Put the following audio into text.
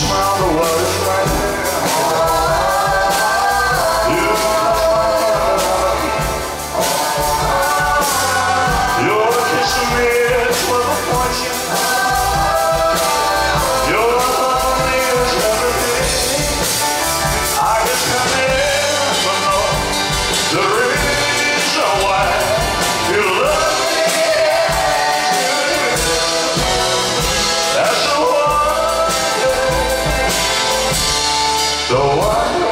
smile the world. So I.